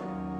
Amen.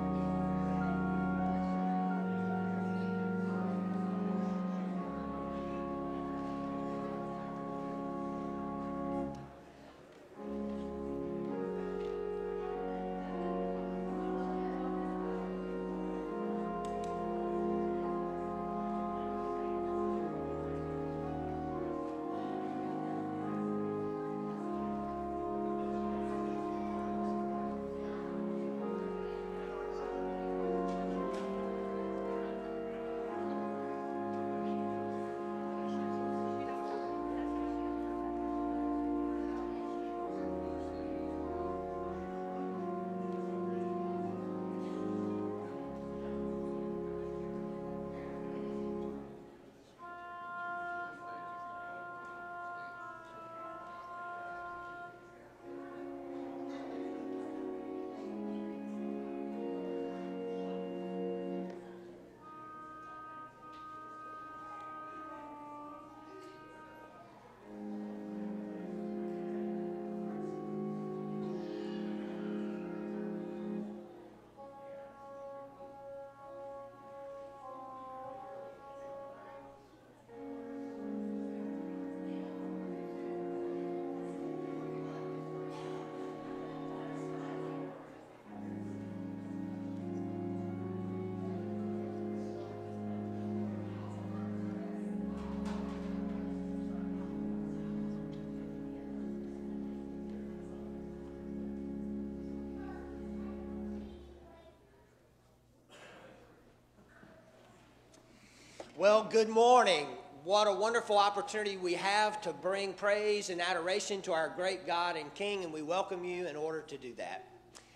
Well, good morning. What a wonderful opportunity we have to bring praise and adoration to our great God and King, and we welcome you in order to do that.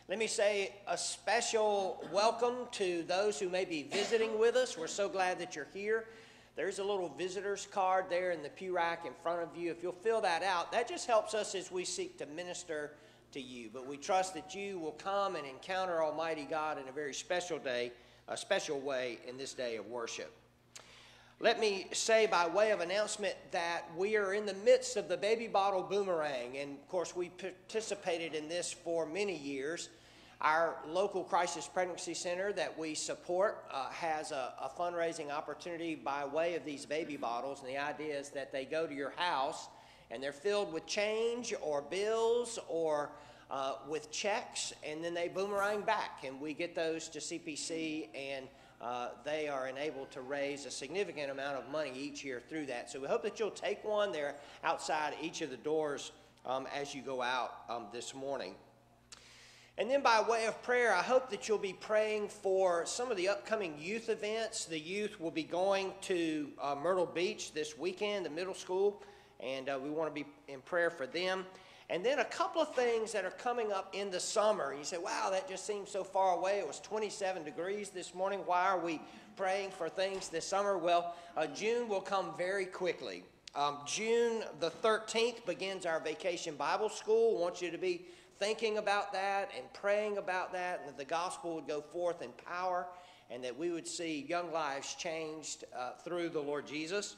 Let me say a special welcome to those who may be visiting with us. We're so glad that you're here. There's a little visitor's card there in the pew rack in front of you. If you'll fill that out, that just helps us as we seek to minister to you. But we trust that you will come and encounter Almighty God in a very special day, a special way in this day of worship. Let me say by way of announcement that we are in the midst of the baby bottle boomerang. And of course, we participated in this for many years. Our local crisis pregnancy center that we support uh, has a, a, fundraising opportunity by way of these baby bottles. And the idea is that they go to your house and they're filled with change or bills or uh, with checks, and then they boomerang back. And we get those to CPC and uh, they are enabled to raise a significant amount of money each year through that. So we hope that you'll take one there outside each of the doors um, as you go out um, this morning. And then, by way of prayer, I hope that you'll be praying for some of the upcoming youth events. The youth will be going to uh, Myrtle Beach this weekend, the middle school, and uh, we want to be in prayer for them. And then a couple of things that are coming up in the summer. You say, wow, that just seems so far away. It was 27 degrees this morning. Why are we praying for things this summer? Well, uh, June will come very quickly. Um, June the 13th begins our vacation Bible school. I want you to be thinking about that and praying about that, and that the gospel would go forth in power, and that we would see young lives changed uh, through the Lord Jesus.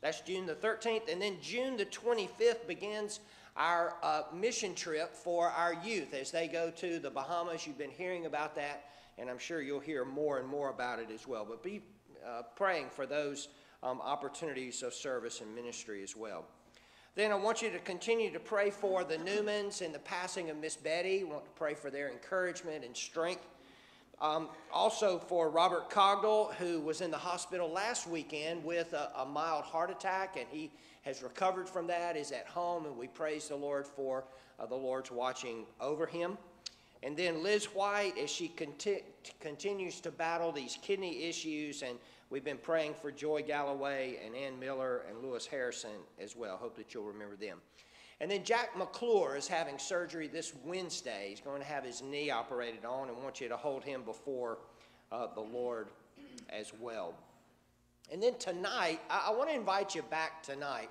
That's June the 13th. And then June the 25th begins our uh, mission trip for our youth as they go to the Bahamas. You've been hearing about that, and I'm sure you'll hear more and more about it as well. But be uh, praying for those um, opportunities of service and ministry as well. Then I want you to continue to pray for the Newmans and the passing of Miss Betty. We want to pray for their encouragement and strength. Um, also for Robert Cogdell, who was in the hospital last weekend with a, a mild heart attack, and he has recovered from that, is at home, and we praise the Lord for uh, the Lord's watching over him. And then Liz White, as she conti- continues to battle these kidney issues, and we've been praying for Joy Galloway and Ann Miller and Lewis Harrison as well. Hope that you'll remember them. And then Jack McClure is having surgery this Wednesday. He's going to have his knee operated on, and want you to hold him before uh, the Lord as well. And then tonight, I, I want to invite you back tonight.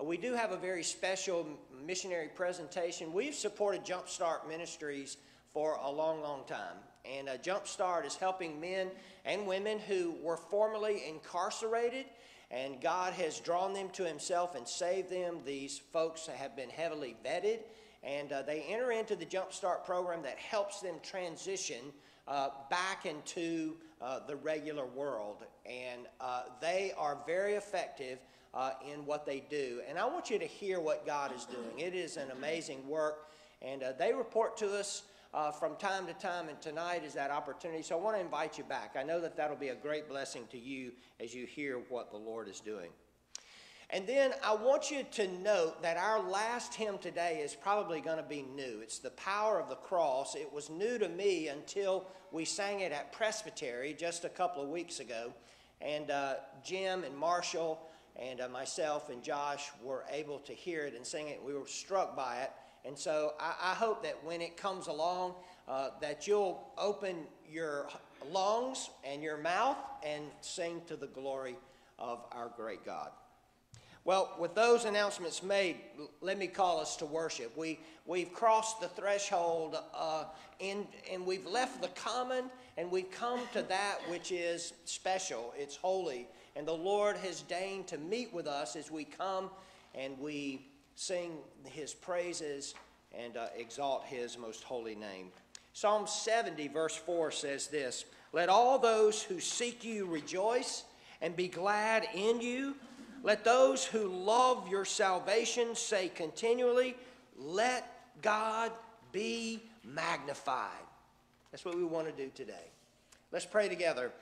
We do have a very special missionary presentation. We've supported Jumpstart Ministries for a long, long time. And uh, Jumpstart is helping men and women who were formerly incarcerated, and God has drawn them to Himself and saved them. These folks have been heavily vetted, and uh, they enter into the Jump Start program that helps them transition uh, back into uh, the regular world. And uh, they are very effective uh, in what they do. And I want you to hear what God is doing. It is an amazing work, and uh, they report to us. from time to time, and tonight is that opportunity. So I want to invite you back. I know that that'll be a great blessing to you as you hear what the Lord is doing. And then I want you to note that our last hymn today is probably going to be new. It's The Power of the Cross. It was new to me until we sang it at Presbytery just a couple of weeks ago. And uh, Jim and Marshall and uh, myself and Josh were able to hear it and sing it. We were struck by it. And so I, I hope that when it comes along, uh, that you'll open your lungs and your mouth and sing to the glory of our great God. Well, with those announcements made, let me call us to worship. We, we've crossed the threshold uh, in, and we've left the common and we've come to that which is special. It's holy. And the Lord has deigned to meet with us as we come and we sing his praises and uh, exalt his most holy name. Psalm 70, verse 4 says this Let all those who seek you rejoice and be glad in you. Let those who love your salvation say continually, Let God be magnified. That's what we want to do today. Let's pray together.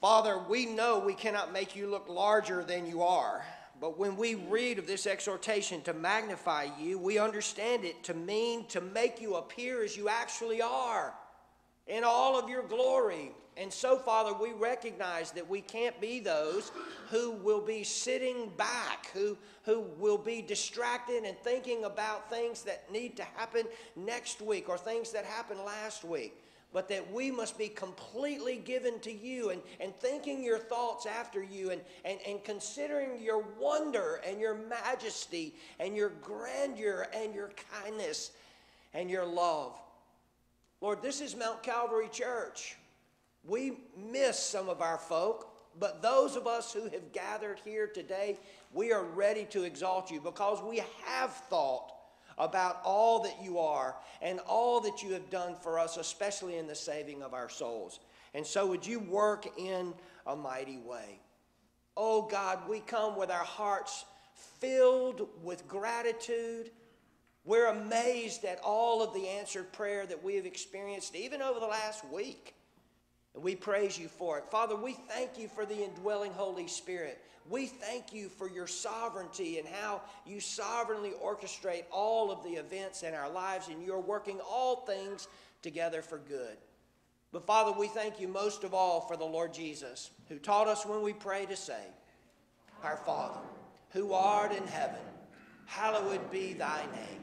Father, we know we cannot make you look larger than you are. But when we read of this exhortation to magnify you, we understand it to mean to make you appear as you actually are in all of your glory and so, Father, we recognize that we can't be those who will be sitting back, who, who will be distracted and thinking about things that need to happen next week or things that happened last week. But that we must be completely given to you and, and thinking your thoughts after you and, and, and considering your wonder and your majesty and your grandeur and your kindness and your love. Lord, this is Mount Calvary Church. We miss some of our folk, but those of us who have gathered here today, we are ready to exalt you because we have thought about all that you are and all that you have done for us, especially in the saving of our souls. And so, would you work in a mighty way? Oh God, we come with our hearts filled with gratitude. We're amazed at all of the answered prayer that we have experienced, even over the last week. And we praise you for it. Father, we thank you for the indwelling Holy Spirit. We thank you for your sovereignty and how you sovereignly orchestrate all of the events in our lives, and you're working all things together for good. But Father, we thank you most of all for the Lord Jesus, who taught us when we pray to say, Our Father, who art in heaven, hallowed be thy name.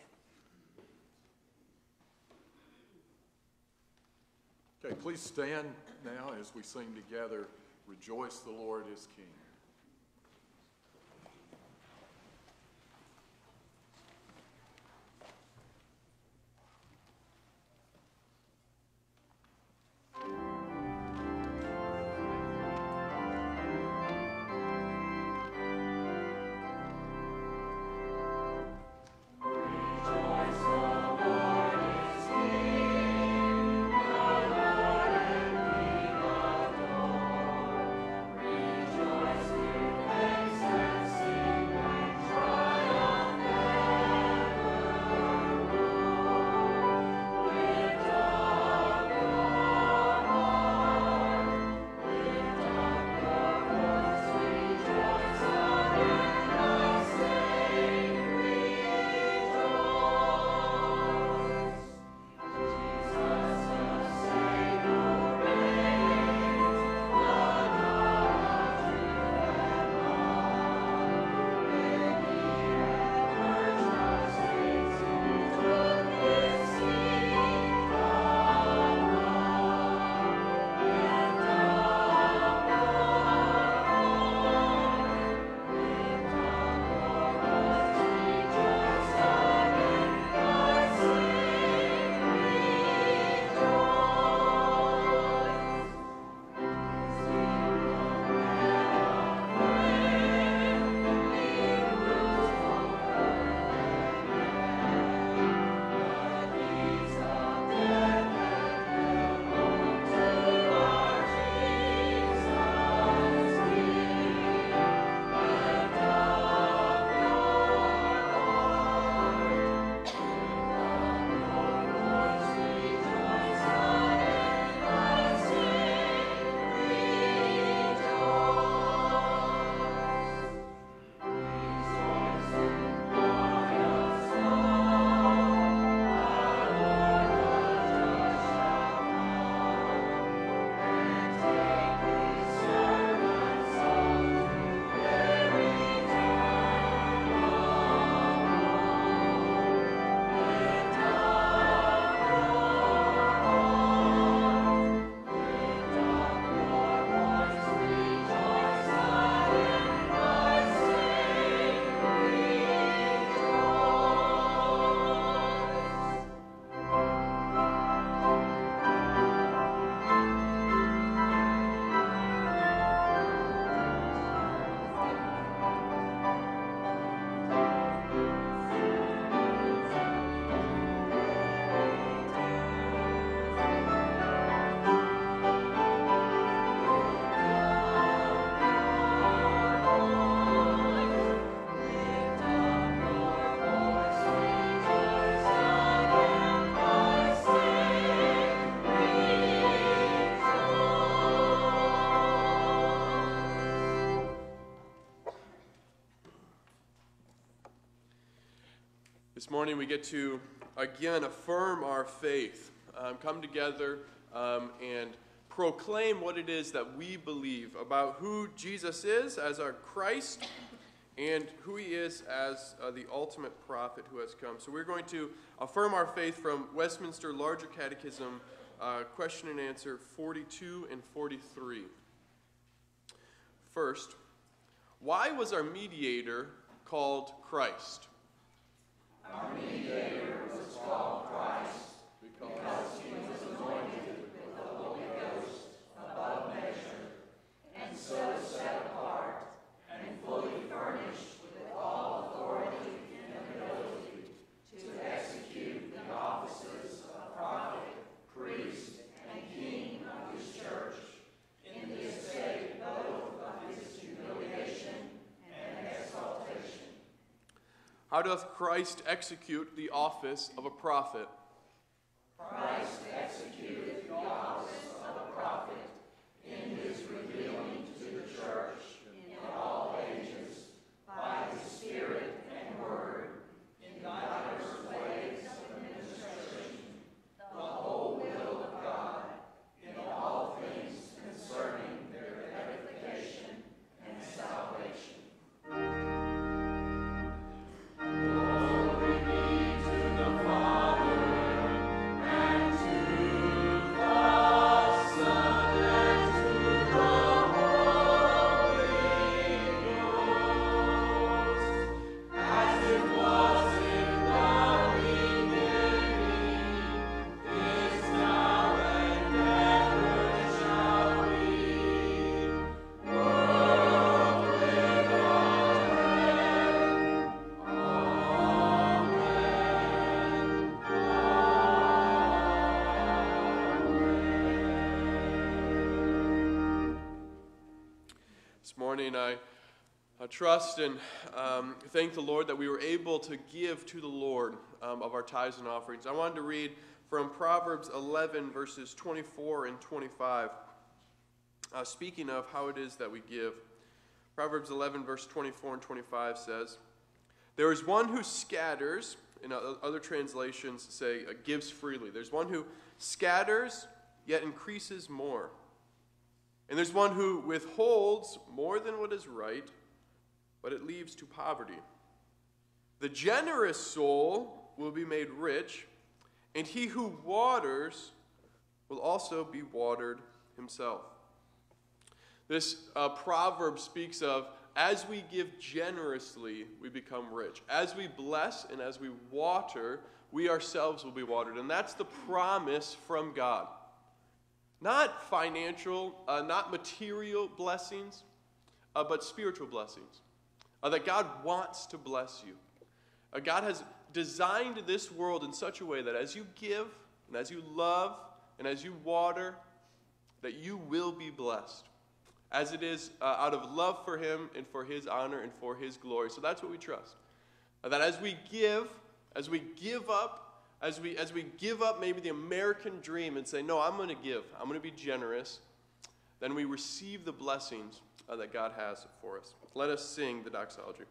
Okay, please stand now as we sing together, Rejoice the Lord is King. Morning we get to again affirm our faith, um, come together um, and proclaim what it is that we believe about who Jesus is as our Christ and who he is as uh, the ultimate prophet who has come. So we're going to affirm our faith from Westminster Larger Catechism, uh, question and answer 42 and 43. First, why was our mediator called Christ? Our mediator was called Christ? Because he was anointed with the Holy Ghost above measure, and so set apart and fully furnished with all authority and ability to execute the offices of prophet, priest, and king of his church in the estate both of his humiliation and exaltation. How doth Christ execute the office of a prophet? Morning, I, I trust and um, thank the Lord that we were able to give to the Lord um, of our tithes and offerings. I wanted to read from Proverbs 11, verses 24 and 25, uh, speaking of how it is that we give. Proverbs 11, verse 24 and 25 says, There is one who scatters, in other translations say uh, gives freely. There's one who scatters, yet increases more. And there's one who withholds more than what is right, but it leaves to poverty. The generous soul will be made rich, and he who waters will also be watered himself. This uh, proverb speaks of as we give generously, we become rich. As we bless and as we water, we ourselves will be watered. And that's the promise from God. Not financial, uh, not material blessings, uh, but spiritual blessings. Uh, that God wants to bless you. Uh, God has designed this world in such a way that as you give, and as you love, and as you water, that you will be blessed. As it is uh, out of love for Him and for His honor and for His glory. So that's what we trust. Uh, that as we give, as we give up, as we, as we give up maybe the American dream and say, No, I'm going to give, I'm going to be generous, then we receive the blessings uh, that God has for us. Let us sing the doxology.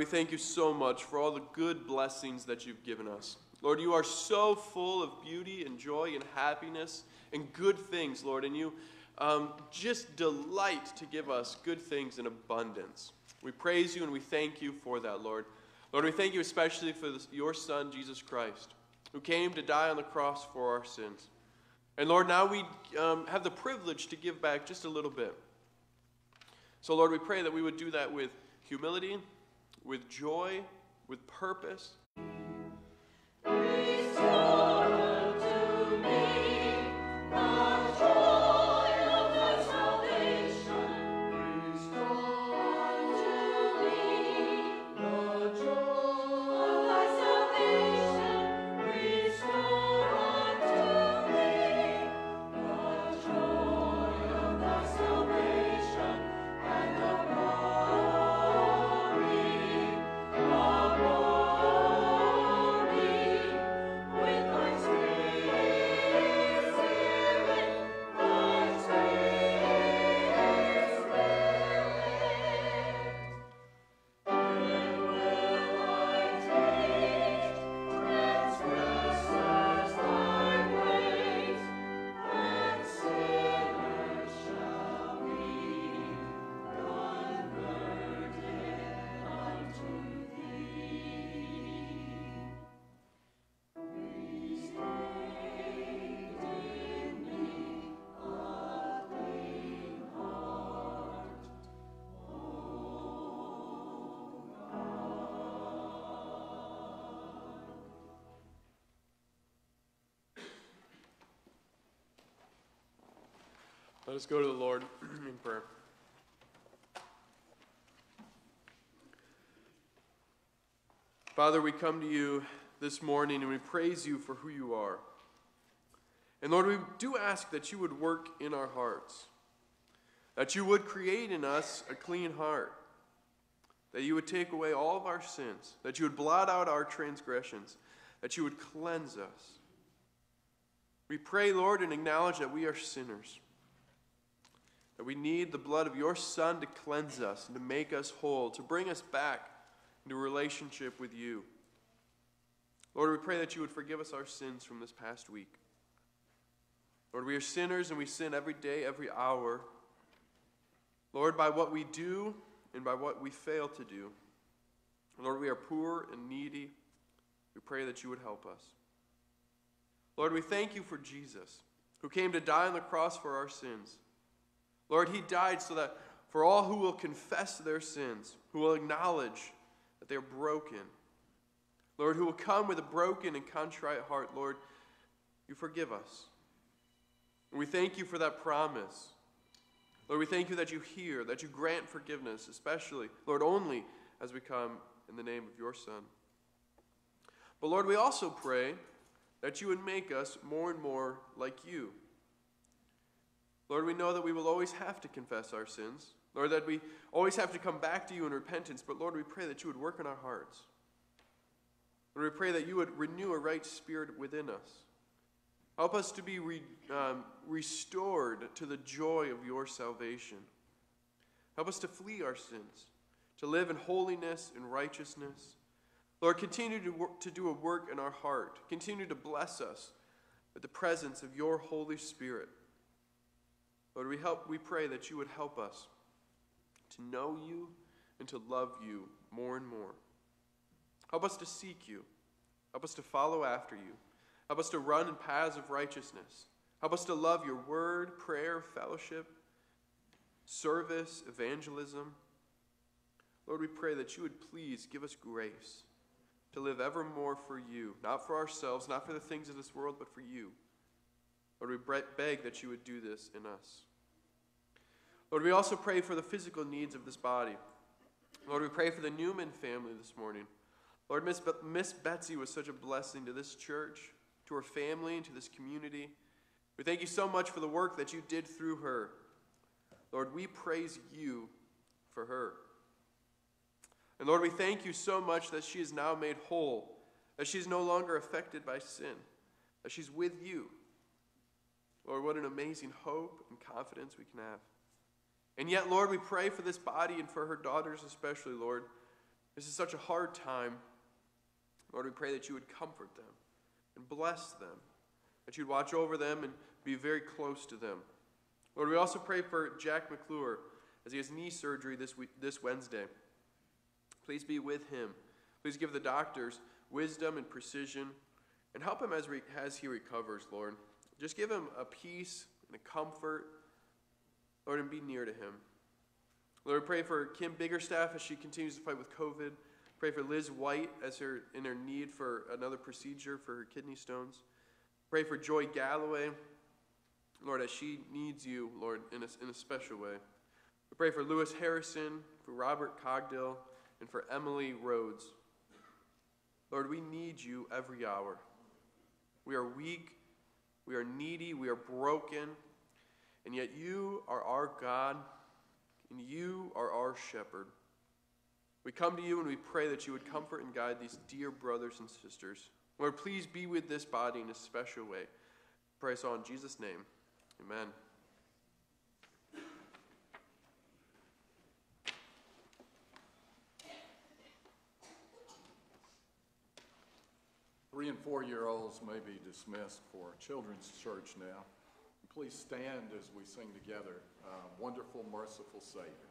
We thank you so much for all the good blessings that you've given us. Lord, you are so full of beauty and joy and happiness and good things, Lord, and you um, just delight to give us good things in abundance. We praise you and we thank you for that, Lord. Lord, we thank you especially for this, your Son, Jesus Christ, who came to die on the cross for our sins. And Lord, now we um, have the privilege to give back just a little bit. So, Lord, we pray that we would do that with humility, with joy, with purpose. Let us go to the Lord in prayer. Father, we come to you this morning and we praise you for who you are. And Lord, we do ask that you would work in our hearts, that you would create in us a clean heart, that you would take away all of our sins, that you would blot out our transgressions, that you would cleanse us. We pray, Lord, and acknowledge that we are sinners, that we need the blood of your Son to cleanse us and to make us whole, to bring us back into relationship with you. Lord, we pray that you would forgive us our sins from this past week. Lord, we are sinners and we sin every day, every hour. Lord, by what we do and by what we fail to do. Lord, we are poor and needy. We pray that you would help us. Lord, we thank you for Jesus, who came to die on the cross for our sins. Lord, he died so that for all who will confess their sins, who will acknowledge that they are broken, Lord, who will come with a broken and contrite heart, Lord, you forgive us. And we thank you for that promise. Lord, we thank you that you hear, that you grant forgiveness, especially, Lord, only as we come in the name of your Son. But Lord, we also pray that you would make us more and more like you. Lord, we know that we will always have to confess our sins. Lord, that we always have to come back to you in repentance. But Lord, we pray that you would work in our hearts. Lord, we pray that you would renew a right spirit within us. Help us to be re, um, restored to the joy of your salvation. Help us to flee our sins, to live in holiness and righteousness. Lord, continue to, work, to do a work in our heart. Continue to bless us with the presence of your Holy Spirit. Lord, we, help, we pray that you would help us to know you and to love you more and more. Help us to seek you. Help us to follow after you. Help us to run in paths of righteousness. Help us to love your word, prayer, fellowship, service, evangelism. Lord, we pray that you would please give us grace to live evermore for you, not for ourselves, not for the things of this world, but for you. Lord, we beg that you would do this in us. Lord, we also pray for the physical needs of this body. Lord, we pray for the Newman family this morning. Lord, Miss, Be- Miss Betsy was such a blessing to this church, to her family, and to this community. We thank you so much for the work that you did through her. Lord, we praise you for her. And Lord, we thank you so much that she is now made whole, that she is no longer affected by sin, that she's with you. Lord, what an amazing hope and confidence we can have. And yet, Lord, we pray for this body and for her daughters especially, Lord. This is such a hard time. Lord, we pray that you would comfort them and bless them, that you'd watch over them and be very close to them. Lord, we also pray for Jack McClure as he has knee surgery this, week, this Wednesday. Please be with him. Please give the doctors wisdom and precision and help him as, re- as he recovers, Lord. Just give him a peace and a comfort, Lord, and be near to him. Lord, pray for Kim Biggerstaff as she continues to fight with COVID. Pray for Liz White as her in her need for another procedure for her kidney stones. Pray for Joy Galloway, Lord, as she needs you, Lord, in a, in a special way. We pray for Lewis Harrison, for Robert Cogdill, and for Emily Rhodes. Lord, we need you every hour. We are weak, we are needy, we are broken, and yet you are our God, and you are our shepherd. We come to you and we pray that you would comfort and guide these dear brothers and sisters. Lord, please be with this body in a special way. Pray so in Jesus' name. Amen. Three and four year olds may be dismissed for children's church now. Please stand as we sing together uh, Wonderful, Merciful Savior.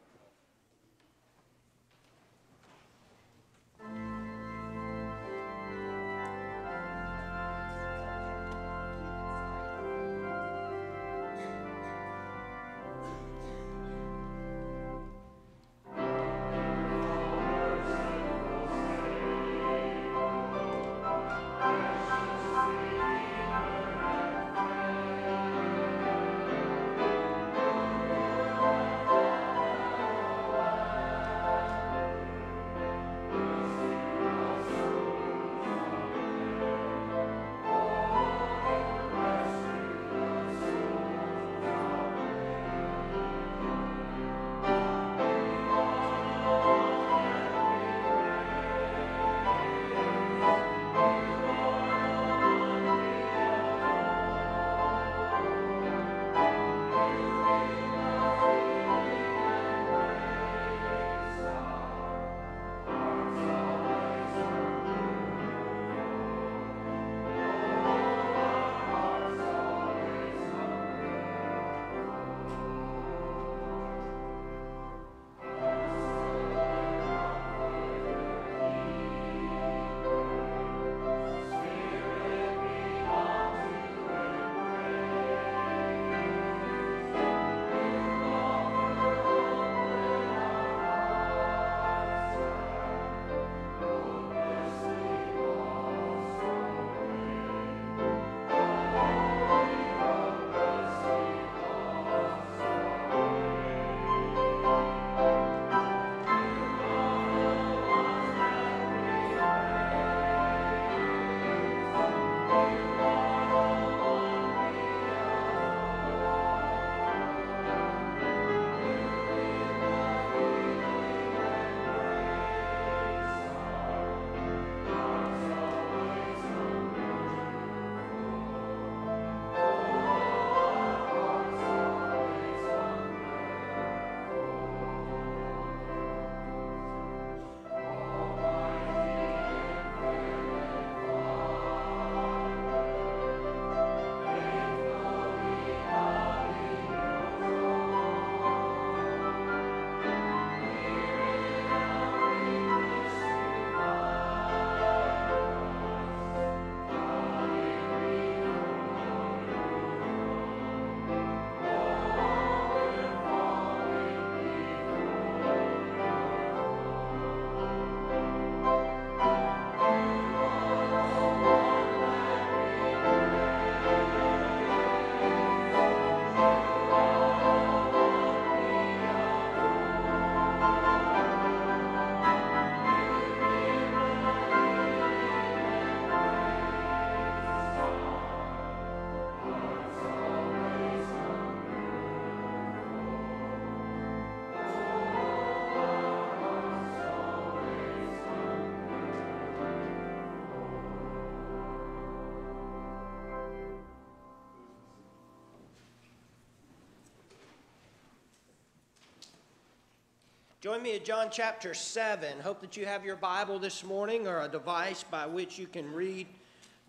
Join me at John chapter 7. Hope that you have your Bible this morning or a device by which you can read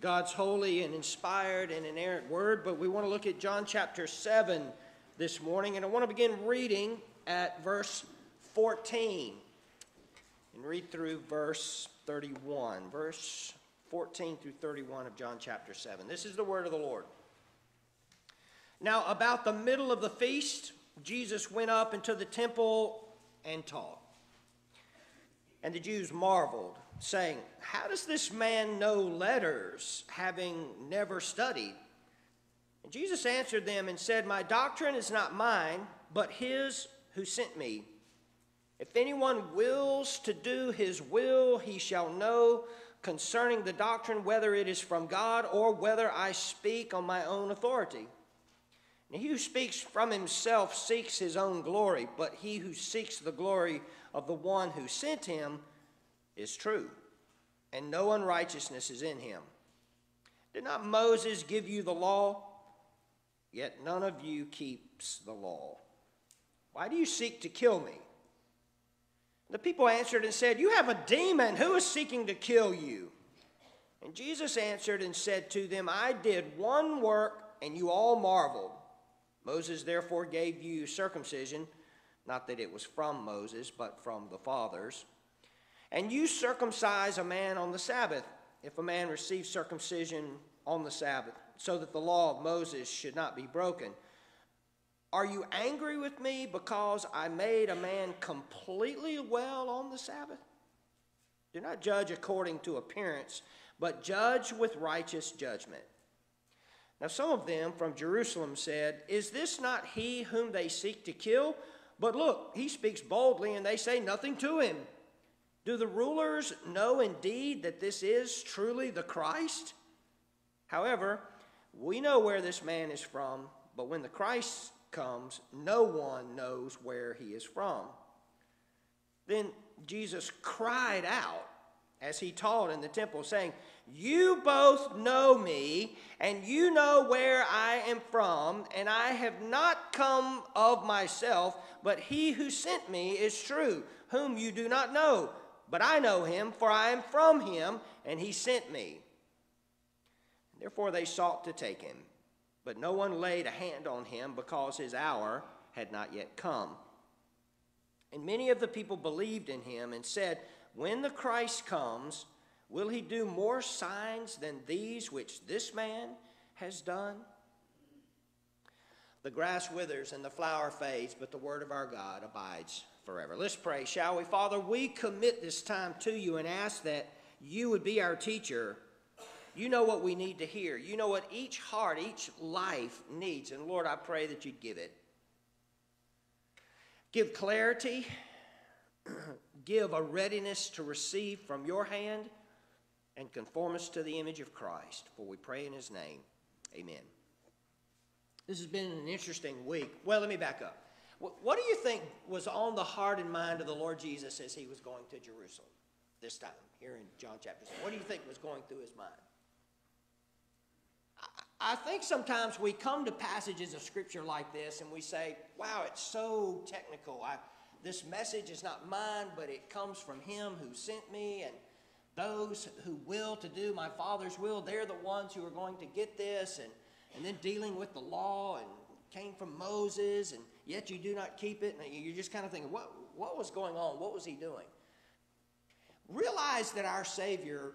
God's holy and inspired and inerrant word. But we want to look at John chapter 7 this morning, and I want to begin reading at verse 14 and read through verse 31. Verse 14 through 31 of John chapter 7. This is the word of the Lord. Now, about the middle of the feast, Jesus went up into the temple and taught. And the Jews marveled, saying, How does this man know letters, having never studied? And Jesus answered them and said, My doctrine is not mine, but his who sent me. If anyone wills to do his will, he shall know concerning the doctrine whether it is from God or whether I speak on my own authority. And he who speaks from himself seeks his own glory, but he who seeks the glory of the one who sent him is true, and no unrighteousness is in him. Did not Moses give you the law? Yet none of you keeps the law. Why do you seek to kill me? The people answered and said, You have a demon. Who is seeking to kill you? And Jesus answered and said to them, I did one work, and you all marveled. Moses therefore gave you circumcision, not that it was from Moses, but from the fathers. And you circumcise a man on the Sabbath, if a man receives circumcision on the Sabbath, so that the law of Moses should not be broken. Are you angry with me because I made a man completely well on the Sabbath? Do not judge according to appearance, but judge with righteous judgment. Now, some of them from Jerusalem said, Is this not he whom they seek to kill? But look, he speaks boldly, and they say nothing to him. Do the rulers know indeed that this is truly the Christ? However, we know where this man is from, but when the Christ comes, no one knows where he is from. Then Jesus cried out as he taught in the temple, saying, You both know me, and you know where I am from, and I have not come of myself, but he who sent me is true, whom you do not know. But I know him, for I am from him, and he sent me. Therefore they sought to take him, but no one laid a hand on him, because his hour had not yet come. And many of the people believed in him and said, when the Christ comes, will he do more signs than these which this man has done? The grass withers and the flower fades, but the word of our God abides forever. Let's pray, shall we? Father, we commit this time to you and ask that you would be our teacher. You know what we need to hear. You know what each heart, each life needs. And Lord, I pray that you'd give it. Give clarity give a readiness to receive from your hand and conform us to the image of Christ. For we pray in his name. Amen. This has been an interesting week. Well, let me back up. What do you think was on the heart and mind of the Lord Jesus as he was going to Jerusalem this time, here in John chapter 7? What do you think was going through his mind? I think sometimes we come to passages of scripture like this and we say, wow, it's so technical. I, this message is not mine, but it comes from him who sent me. And those who will to do my Father's will, they're the ones who are going to get this. And, and then dealing with the law and came from Moses, and yet you do not keep it. And you're just kind of thinking, what, what was going on? What was he doing? Realize that our Savior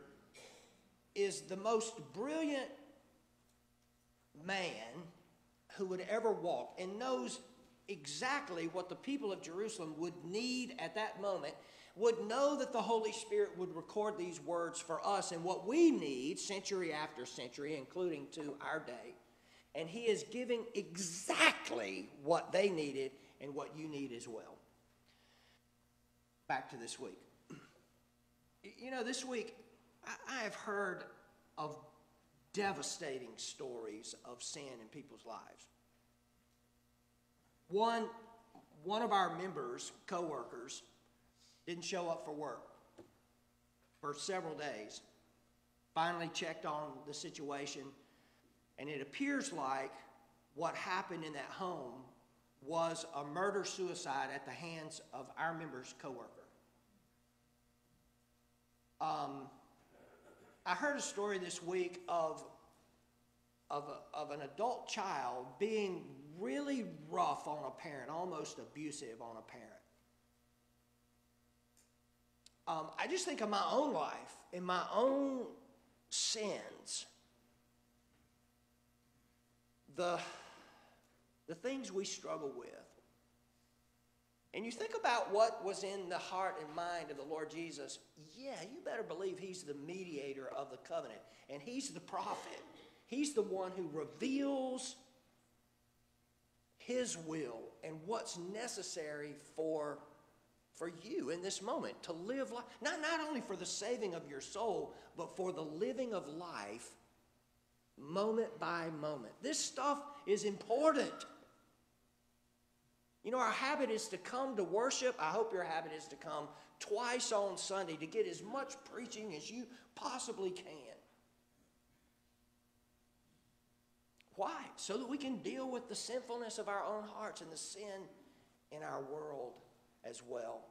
is the most brilliant man who would ever walk and knows exactly what the people of Jerusalem would need at that moment, would know that the Holy Spirit would record these words for us and what we need century after century, including to our day. And He is giving exactly what they needed and what you need as well. Back to this week. You know, this week I have heard of devastating stories of sin in people's lives. One, one of our members, co-workers, didn't show up for work for several days. Finally checked on the situation, and it appears like what happened in that home was a murder suicide at the hands of our member's coworker. Um, I heard a story this week of, of, a, of an adult child being really rough on a parent, almost abusive on a parent. Um, I just think of my own life and my own sins. The, the things we struggle with. And you think about what was in the heart and mind of the Lord Jesus, yeah, you better believe He's the mediator of the covenant. And He's the prophet. He's the one who reveals His will and what's necessary for, for you in this moment to live life. Not, not only for the saving of your soul, but for the living of life moment by moment. This stuff is important. You know, our habit is to come to worship. I hope your habit is to come twice on Sunday to get as much preaching as you possibly can. Why? So that we can deal with the sinfulness of our own hearts and the sin in our world as well.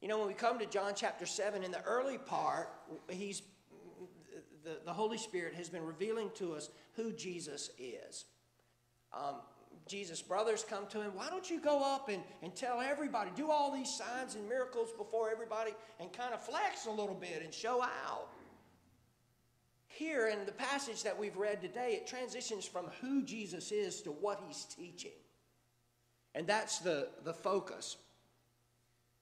You know, when we come to John chapter 7, in the early part, he's, the, the Holy Spirit has been revealing to us who Jesus is. Um, Jesus' brothers come to him, Why don't you go up and, and tell everybody, do all these signs and miracles before everybody and kind of flex a little bit and show out? Here in the passage that we've read today, it transitions from who Jesus is to what he's teaching. And that's the, the focus.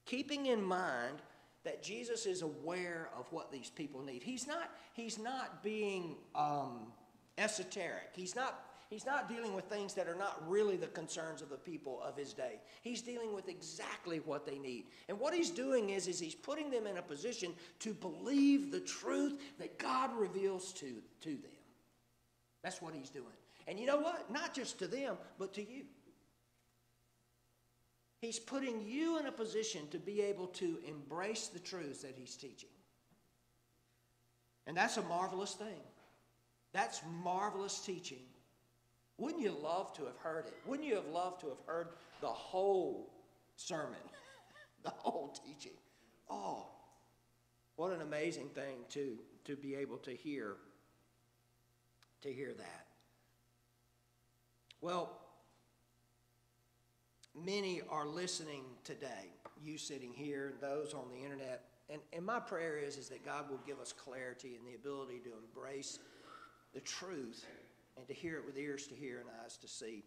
Keeping in mind that Jesus is aware of what these people need. He's not, he's not being um, esoteric. He's not He's not dealing with things that are not really the concerns of the people of his day. He's dealing with exactly what they need. And what he's doing is, is he's putting them in a position to believe the truth that God reveals to, to them. That's what he's doing. And you know what? Not just to them, but to you. He's putting you in a position to be able to embrace the truths that he's teaching. And that's a marvelous thing. That's marvelous teaching. Wouldn't you love to have heard it? Wouldn't you have loved to have heard the whole sermon, the whole teaching? Oh, what an amazing thing to, to be able to hear, to hear that. Well, many are listening today, you sitting here, those on the internet, and, and my prayer is, is that God will give us clarity and the ability to embrace the truth and to hear it with ears to hear and eyes to see,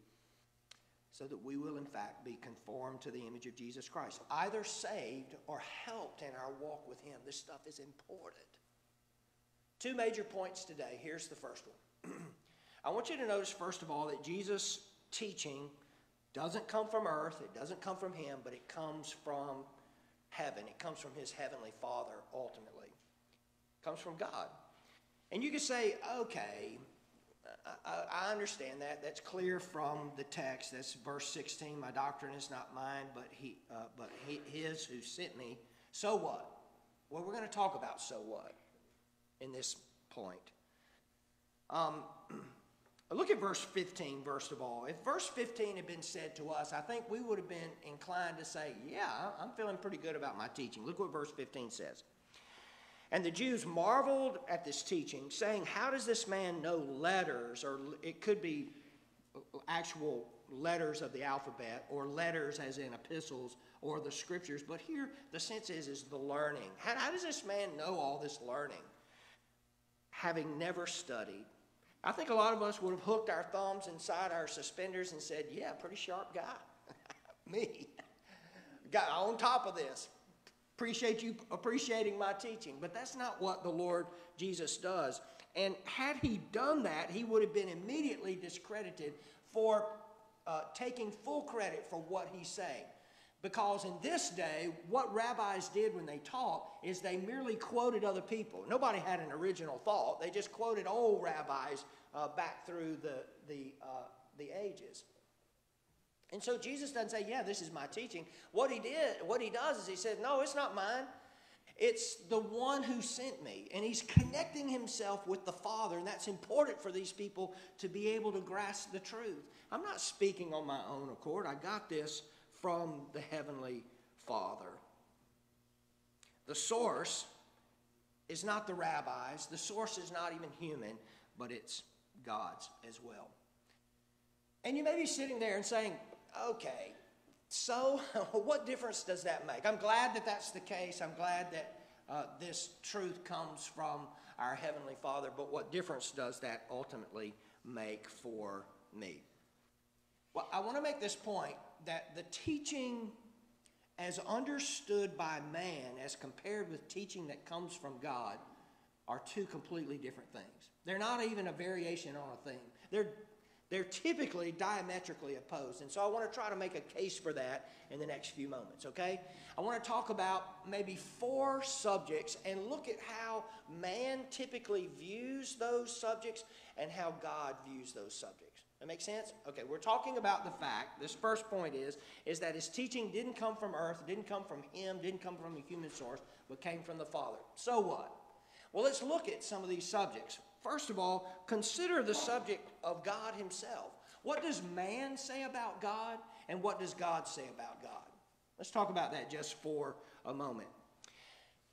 so that we will, in fact, be conformed to the image of Jesus Christ, either saved or helped in our walk with Him. This stuff is important. Two major points today. Here's the first one. I want you to notice, first of all, that Jesus' teaching doesn't come from earth, it doesn't come from Him, but it comes from heaven. It comes from His Heavenly Father, ultimately. It comes from God. And you can say, okay, I, I, understand that. That's clear from the text. That's verse 16. My doctrine is not mine, but, he, uh, but he, his who sent me. So what? Well, we're going to talk about so what in this point. Um, look at verse 15, first of all. If verse 15 had been said to us, I think we would have been inclined to say, Yeah, I'm feeling pretty good about my teaching. Look what verse 15 says. And the Jews marveled at this teaching, saying, How does this man know letters? Or it could be uh, actual letters of the alphabet, or letters as in epistles, or the scriptures. But here, the sense is, is the learning. How, how does this man know all this learning? Having never studied. I think a lot of us would have hooked our thumbs inside our suspenders and said, Yeah, pretty sharp guy. Me. Got on top of this. Appreciate you appreciating my teaching. But that's not what the Lord Jesus does. And had he done that, he would have been immediately discredited for uh, taking full credit for what he's saying. Because in this day, what rabbis did when they taught is they merely quoted other people. Nobody had an original thought. They just quoted old rabbis uh, back through the, the, uh, the ages. And so Jesus doesn't say, Yeah, this is my teaching. What he did, what he does is he says, No, it's not mine. It's the one who sent me, and he's connecting himself with the Father, and that's important for these people to be able to grasp the truth. I'm not speaking on my own accord, I got this from the Heavenly Father. The source is not the rabbis, the source is not even human, but it's God's as well. And you may be sitting there and saying, okay, so what difference does that make? I'm glad that that's the case. I'm glad that uh, this truth comes from our Heavenly Father, but what difference does that ultimately make for me? Well, I want to make this point that the teaching as understood by man as compared with teaching that comes from God are two completely different things. They're not even a variation on a thing. They're they're typically diametrically opposed. And so I want to try to make a case for that in the next few moments, okay? I want to talk about maybe four subjects and look at how man typically views those subjects and how God views those subjects. That makes sense? Okay, we're talking about the fact, this first point is, is that his teaching didn't come from earth, didn't come from him, didn't come from a human source, but came from the Father. So what? Well, let's look at some of these subjects. First of all, consider the subject of God Himself. What does man say about God, and what does God say about God? Let's talk about that just for a moment.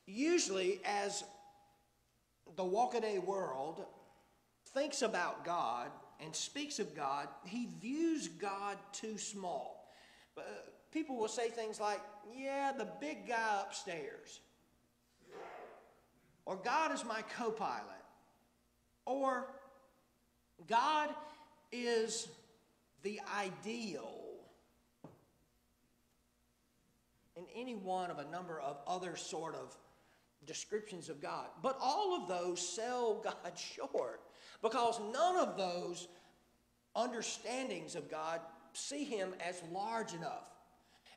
Usually, as the walkaday world thinks about God and speaks of God, he views God too small. Uh, people will say things like, Yeah, the big guy upstairs. Or God is my co pilot. Or God is the ideal. And any one of a number of other sort of descriptions of God. But all of those sell God short because none of those understandings of God see him as large enough.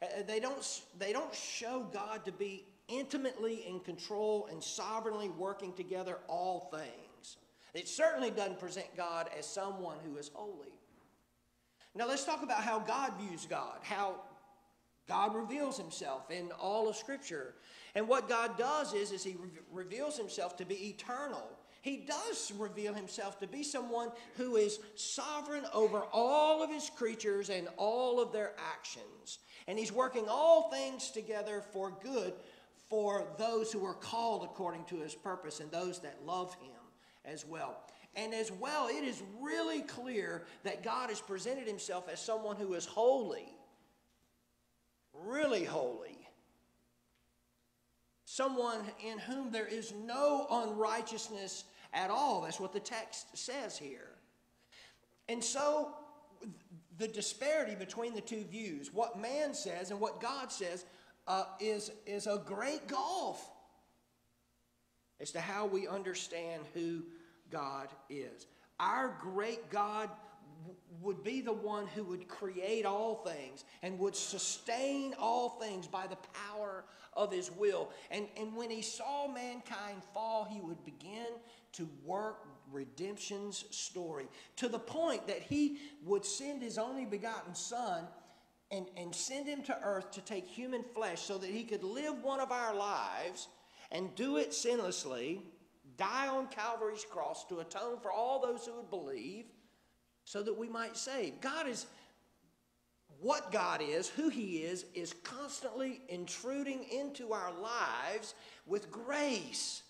Uh, they don't, they don't show God to be intimately in control and sovereignly working together all things. It certainly doesn't present God as someone who is holy. Now let's talk about how God views God, how God reveals himself in all of Scripture. And what God does is, is he re- reveals himself to be eternal. He does reveal himself to be someone who is sovereign over all of his creatures and all of their actions. And he's working all things together for good for those who are called according to his purpose and those that love him as well. And as well, it is really clear that God has presented himself as someone who is holy, really holy. Someone in whom there is no unrighteousness at all. That's what the text says here. And so, the disparity between the two views, what man says and what God says, uh, is, is a great gulf as to how we understand who God is. Our great God would be the one who would create all things and would sustain all things by the power of his will. And, and when he saw mankind fall, he would begin to work redemption's story to the point that he would send his only begotten son and, and send him to earth to take human flesh so that he could live one of our lives and do it sinlessly die on Calvary's cross to atone for all those who would believe so that we might save. God is what God is, who He is, is constantly intruding into our lives with grace,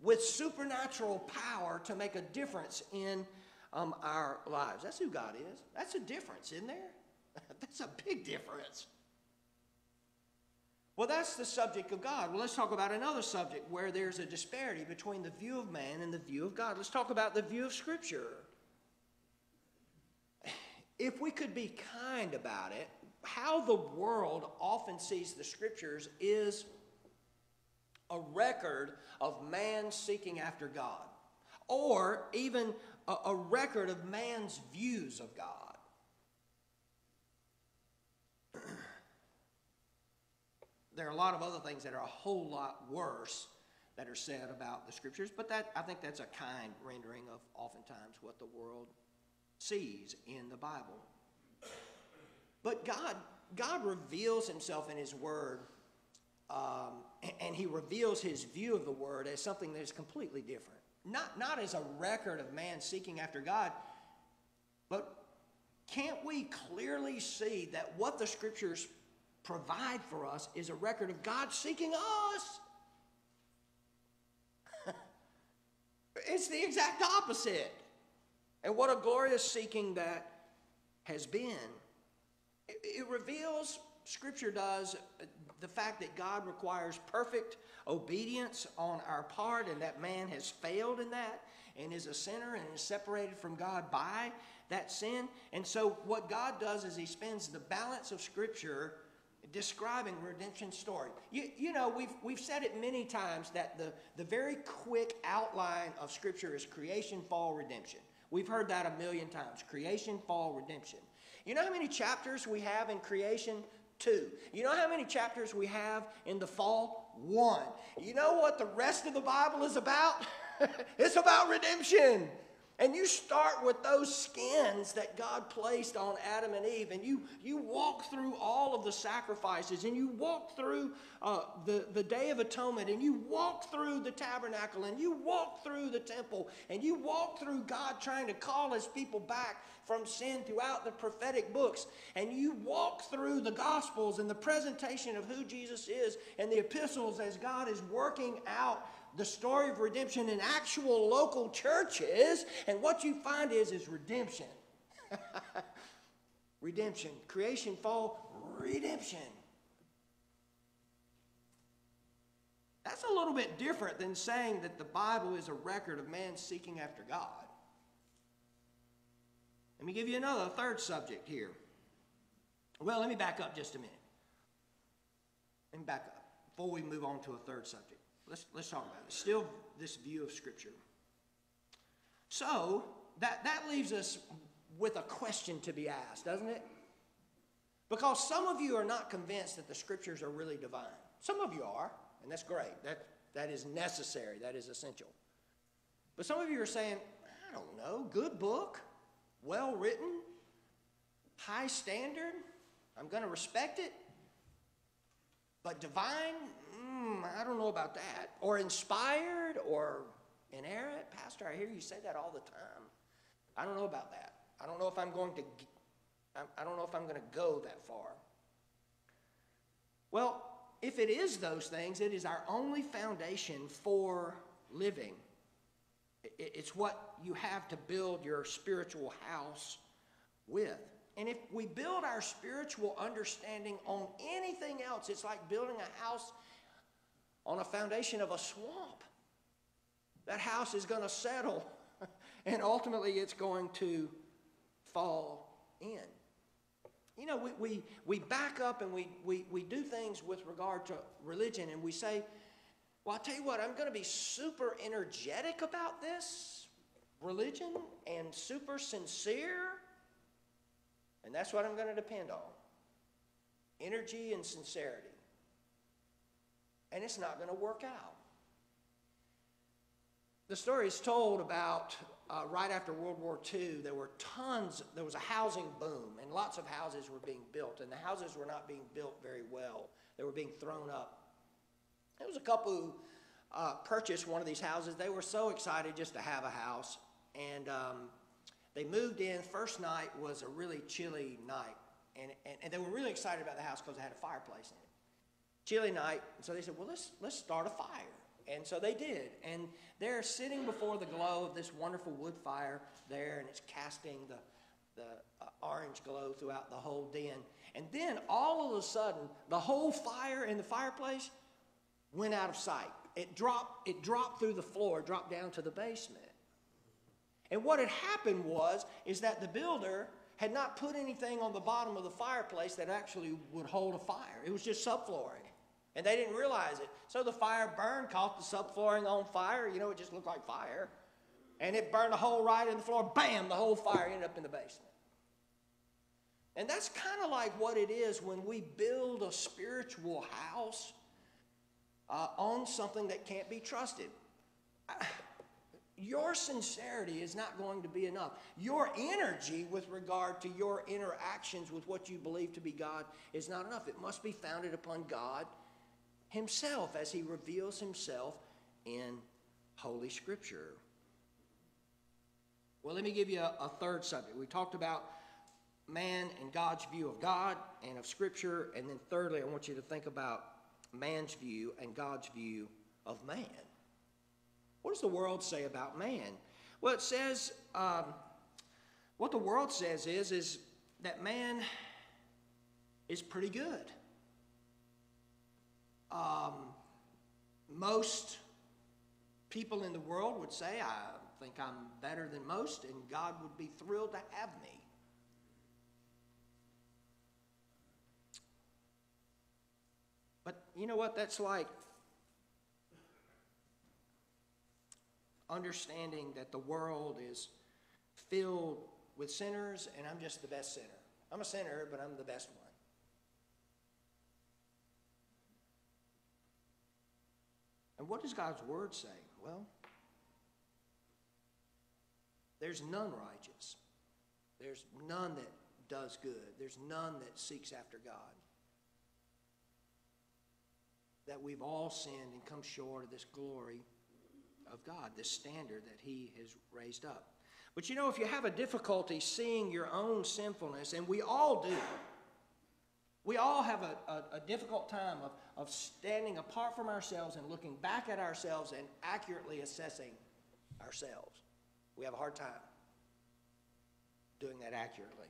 with supernatural power to make a difference in um, our lives. That's who God is. That's a difference, isn't there? That's a big difference. Well, that's the subject of God. Well, let's talk about another subject where there's a disparity between the view of man and the view of God. Let's talk about the view of Scripture. If we could be kind about it, how the world often sees the Scriptures is a record of man seeking after God, or even a, a record of man's views of God. there are a lot of other things that are a whole lot worse that are said about the scriptures, but that I think that's a kind rendering of oftentimes what the world sees in the Bible. But God, God reveals Himself in His Word um, and he reveals his view of the word as something that is completely different. Not, not as a record of man seeking after God, but can't we clearly see that what the scriptures provide for us is a record of God seeking us? it's the exact opposite. And what a glorious seeking that has been. It, reveals, Scripture does, the fact that God requires perfect obedience on our part, and that man has failed in that and is a sinner and is separated from God by that sin. And so, what God does is He spends the balance of Scripture describing redemption story. You, you know, we've, we've said it many times that the, the very quick outline of Scripture is creation, fall, redemption. We've heard that a million times creation, fall, redemption. You know how many chapters we have in creation? Two. You know how many chapters we have in the fall? One. You know what the rest of the Bible is about? it's about redemption. And you start with those skins that God placed on Adam and Eve, and you, you walk through all of the sacrifices, and you walk through uh, the, the Day of Atonement, and you walk through the tabernacle, and you walk through the temple, and you walk through God trying to call his people back from sin throughout the prophetic books, and you walk through the Gospels and the presentation of who Jesus is, and the epistles as God is working out the story of redemption in actual local churches, and what you find is is redemption. redemption, creation, fall, redemption. That's a little bit different than saying that the Bible is a record of man seeking after God. Let me give you another, third subject here. Well, let me back up just a minute. Let me back up before we move on to a third subject. Let's, let's talk about it. Still, this view of Scripture. So, that, that leaves us with a question to be asked, doesn't it? Because some of you are not convinced that the Scriptures are really divine. Some of you are, and that's great. That, that is necessary, that is essential. But some of you are saying, I don't know, good book, well written, high standard, I'm going to respect it. But divine, I don't know about that. Or inspired or inerrant. Pastor, I hear you say that all the time. I don't know about that. I don't know if I'm going to, I don't know if I'm going to go that far. Well, if it is those things, it is our only foundation for living. It's what you have to build your spiritual house with. And if we build our spiritual understanding on anything else, it's like building a house on a foundation of a swamp. That house is going to settle, and ultimately it's going to fall in. You know, we, we, we back up and we, we, we do things with regard to religion, and we say, well, I'll tell you what, I'm going to be super energetic about this religion and super sincere, and that's what I'm going to depend on energy and sincerity and it's not going to work out. The story is told about uh, right after World War II, there were tons, there was a housing boom, and lots of houses were being built, and the houses were not being built very well. They were being thrown up. There was a couple who uh, purchased one of these houses. They were so excited just to have a house, and um, they moved in. First night was a really chilly night, and, and, and they were really excited about the house because it had a fireplace in it chilly night. And so they said, well, let's, let's start a fire. And so they did. And they're sitting before the glow of this wonderful wood fire there, and it's casting the, the uh, orange glow throughout the whole den. And then all of a sudden, the whole fire in the fireplace went out of sight. It dropped, it dropped through the floor, dropped down to the basement. And what had happened was, is that the builder had not put anything on the bottom of the fireplace that actually would hold a fire. It was just subflooring. And they didn't realize it. So the fire burned, caught the subflooring on fire. You know, it just looked like fire. And it burned a hole right in the floor. Bam, the whole fire ended up in the basement. And that's kind of like what it is when we build a spiritual house uh, on something that can't be trusted. Your sincerity is not going to be enough. Your energy with regard to your interactions with what you believe to be God is not enough. It must be founded upon God himself as he reveals himself in Holy Scripture. Well, let me give you a, a third subject. We talked about man and God's view of God and of Scripture, and then thirdly, I want you to think about man's view and God's view of man. What does the world say about man? Well, it says, um, what the world says is, is that man is pretty good. Um, most people in the world would say, I think I'm better than most, and God would be thrilled to have me. But you know what? That's like understanding that the world is filled with sinners and I'm just the best sinner. I'm a sinner, but I'm the best one. And what does God's word say? Well, there's none righteous. There's none that does good. There's none that seeks after God. That we've all sinned and come short of this glory of God, this standard that He has raised up. But you know, if you have a difficulty seeing your own sinfulness, and we all do, we all have a, a, a, difficult time of, of standing apart from ourselves and looking back at ourselves and accurately assessing ourselves. We have a hard time doing that accurately.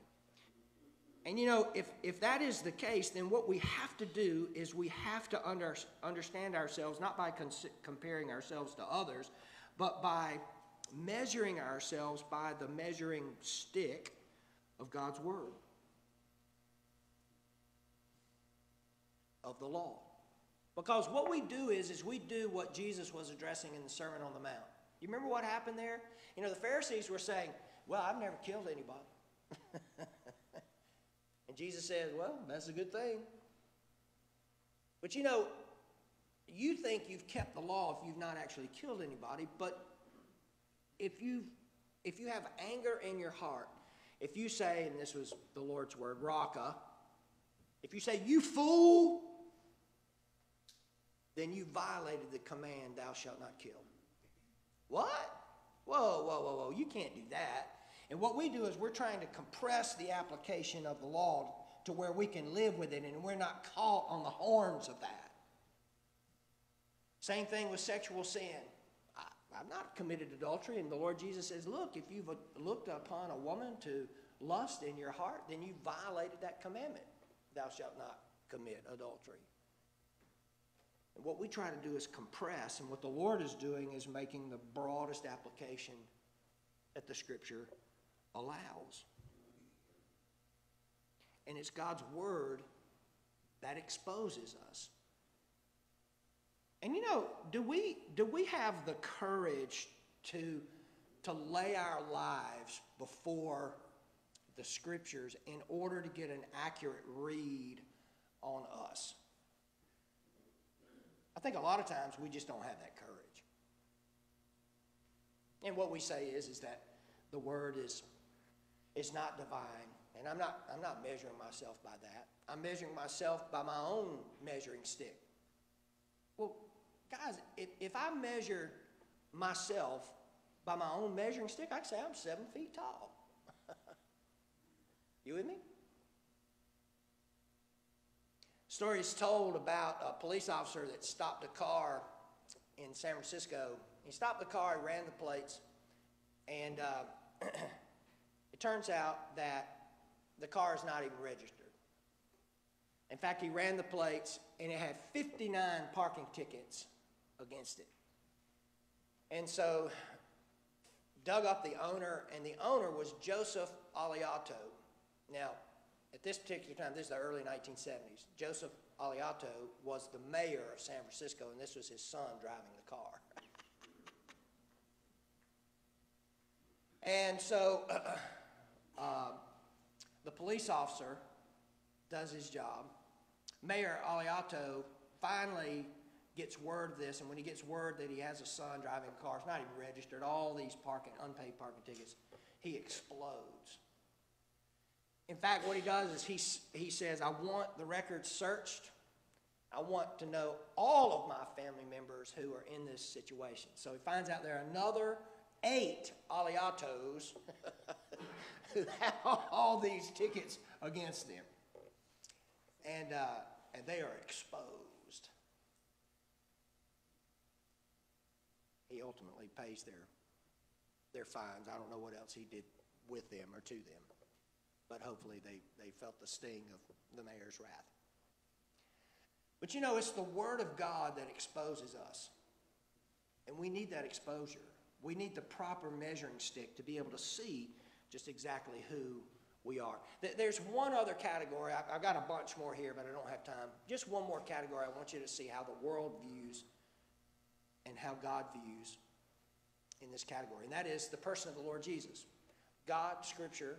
And you know, if, if that is the case, then what we have to do is we have to under, understand ourselves not by cons- comparing ourselves to others, but by measuring ourselves by the measuring stick of God's Word, of the law. Because what we do is, is we do what Jesus was addressing in the Sermon on the Mount. You remember what happened there? You know, the Pharisees were saying, Well, I've never killed anybody. and Jesus says, Well, that's a good thing. But you know, you think you've kept the law if you've not actually killed anybody, but if you if you have anger in your heart, if you say, and this was the Lord's word, raka, if you say, you fool, then you violated the command, thou shalt not kill. What? Whoa, whoa, whoa, whoa. You can't do that. And what we do is we're trying to compress the application of the law to where we can live with it and we're not caught on the horns of that. Same thing with sexual sin. I've not committed adultery. And the Lord Jesus says, Look, if you've uh, looked upon a woman to lust in your heart, then you violated that commandment. Thou shalt not commit adultery. What we try to do is compress, and what the Lord is doing is making the broadest application that the Scripture allows. And it's God's Word that exposes us. And you know, do we, do we have the courage to, to lay our lives before the scriptures in order to get an accurate read on us? I think a lot of times we just don't have that courage. And what we say is, is that the word is, is not divine. And I'm not, I'm not measuring myself by that. I'm measuring myself by my own measuring stick. Well, Guys, if, if I measure myself by my own measuring stick, I can say I'm seven feet tall. you with me? Story is told about a police officer that stopped a car in San Francisco. He stopped the car, he ran the plates, and uh, it turns out that the car is not even registered. In fact, he ran the plates, and it had 59 parking tickets against it. And so dug up the owner, and the owner was Joseph Alioto. Now, at this particular time, this is the early 1970s, Joseph Alioto was the mayor of San Francisco, and this was his son driving the car. and so uh, the police officer does his job. Mayor Alioto finally gets word of this, and when he gets word that he has a son driving a car, it's not even registered, all these parking, unpaid parking tickets, he explodes. In fact, what he does is he, he says, I want the records searched, I want to know all of my family members who are in this situation. So he finds out there are another eight Aliotos who have all these tickets against them. And, uh, and they are exposed. He ultimately pays their, their fines. I don't know what else he did with them or to them, but hopefully they, they felt the sting of the mayor's wrath. But you know, it's the Word of God that exposes us. And we need that exposure. We need the proper measuring stick to be able to see just exactly who we are. There's one other category. I've got a bunch more here, but I don't have time. Just one more category. I want you to see how the world views and how God views in this category. And that is the person of the Lord Jesus. God, Scripture,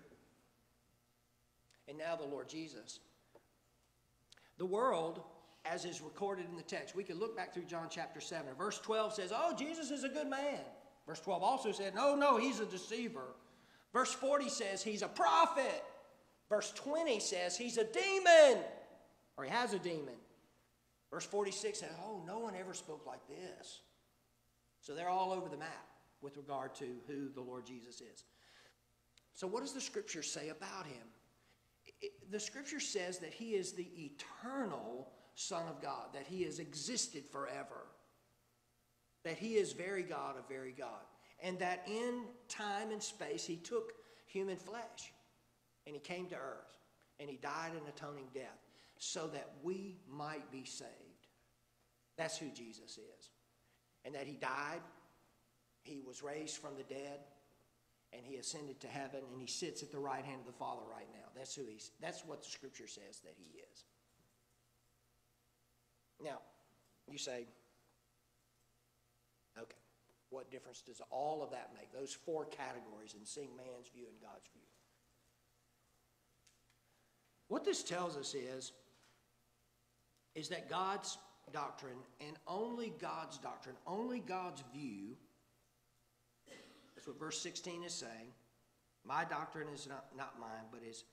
and now the Lord Jesus. The world as is recorded in the text. We can look back through John chapter 7. Verse 12 says, Oh, Jesus is a good man. Verse 12 also said, No, no, he's a deceiver. Verse 40 says, He's a prophet. Verse 20 says, He's a demon, or he has a demon. Verse 46 says, Oh, no one ever spoke like this. So they're all over the map with regard to who the Lord Jesus is. So, what does the scripture say about him? The scripture says that he is the eternal Son of God, that he has existed forever, that he is very God of very God, and that in time and space he took human flesh and he came to earth and he died an atoning death so that we might be saved. That's who Jesus is. And that he died, he was raised from the dead, and he ascended to heaven and he sits at the right hand of the Father right now. That's who he's that's what the scripture says that he is. Now, you say, okay, what difference does all of that make? Those four categories in seeing man's view and God's view. What this tells us is, is that God's doctrine and only God's doctrine, only God's view, what verse 16 is saying. My doctrine is not, not mine, but is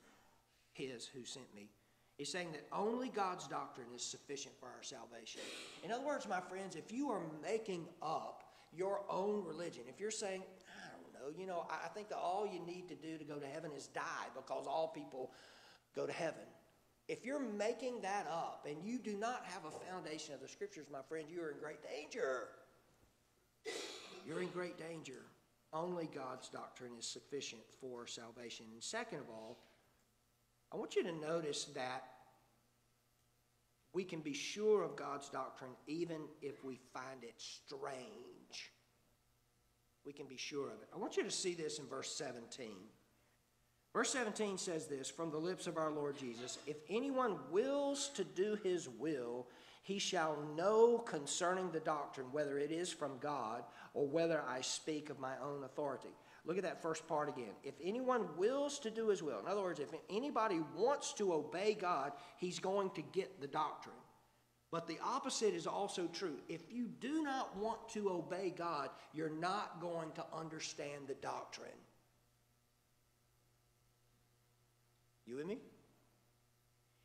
his who sent me. He's saying that only God's doctrine is sufficient for our salvation. In other words, my friends, if you are making up your own religion, if you're saying, I don't know, you know, I think that all you need to do to go to heaven is die because all people go to heaven. If you're making that up and you do not have a foundation of the scriptures, my friend, you are in great danger. You're in great danger. Only God's doctrine is sufficient for salvation. And second of all, I want you to notice that we can be sure of God's doctrine even if we find it strange. We can be sure of it. I want you to see this in verse 17. Verse 17 says this from the lips of our Lord Jesus If anyone wills to do his will, he shall know concerning the doctrine whether it is from God or whether I speak of my own authority. Look at that first part again. If anyone wills to do his will, in other words, if anybody wants to obey God, he's going to get the doctrine. But the opposite is also true. If you do not want to obey God, you're not going to understand the doctrine. You with me?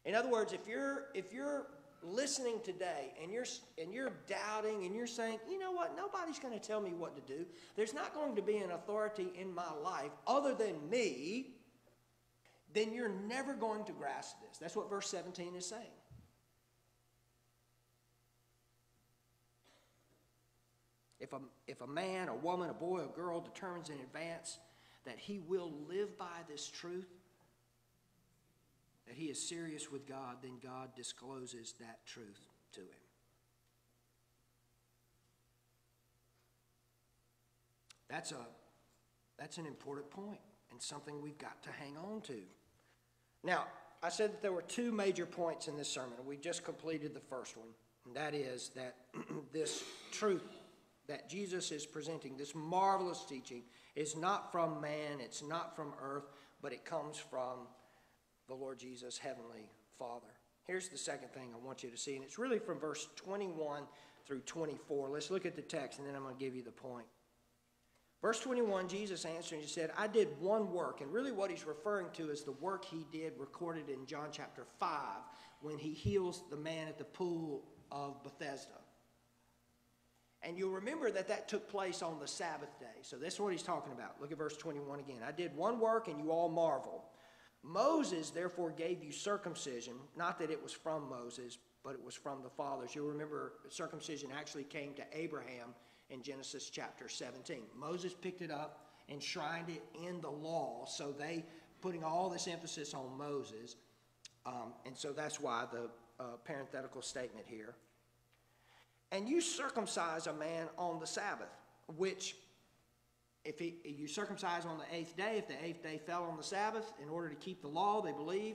In other words, if you're if you're listening today and you're and you're doubting and you're saying, "You know what? Nobody's going to tell me what to do. There's not going to be an authority in my life other than me." Then you're never going to grasp this. That's what verse 17 is saying. If a, if a man, a woman, a boy, a girl determines in advance that he will live by this truth, that he is serious with God, then God discloses that truth to him. That's, a, that's an important point and something we've got to hang on to. Now, I said that there were two major points in this sermon. We just completed the first one, and that is that this truth that Jesus is presenting, this marvelous teaching, is not from man, it's not from earth, but it comes from the Lord Jesus, Heavenly Father. Here's the second thing I want you to see, and it's really from verse 21 through 24. Let's look at the text, and then I'm going to give you the point. Verse 21, Jesus answered and he said, I did one work. And really, what he's referring to is the work he did recorded in John chapter 5 when he heals the man at the pool of Bethesda. And you'll remember that that took place on the Sabbath day. So this is what he's talking about. Look at verse 21 again. I did one work and you all marvel. Moses therefore gave you circumcision, not that it was from Moses, but it was from the fathers. You'll remember circumcision actually came to Abraham in Genesis chapter 17. Moses picked it up, enshrined it in the law, so they putting all this emphasis on Moses. Um, and so that's why the uh, parenthetical statement here. And you circumcise a man on the Sabbath, which, if he, you circumcise on the eighth day, if the eighth day fell on the Sabbath, in order to keep the law, they believe,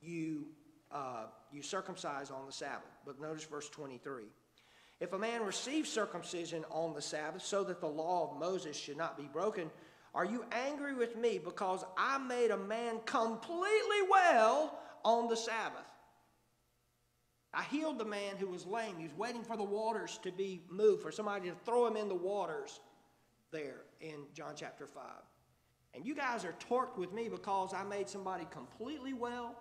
you, uh, you circumcise on the Sabbath. But notice verse 23. If a man receives circumcision on the Sabbath so that the law of Moses should not be broken, are you angry with me because I made a man completely well on the Sabbath? I healed the man who was lame. He was waiting for the waters to be moved, for somebody to throw him in the waters there in John chapter 5. And you guys are torqued with me because I made somebody completely well.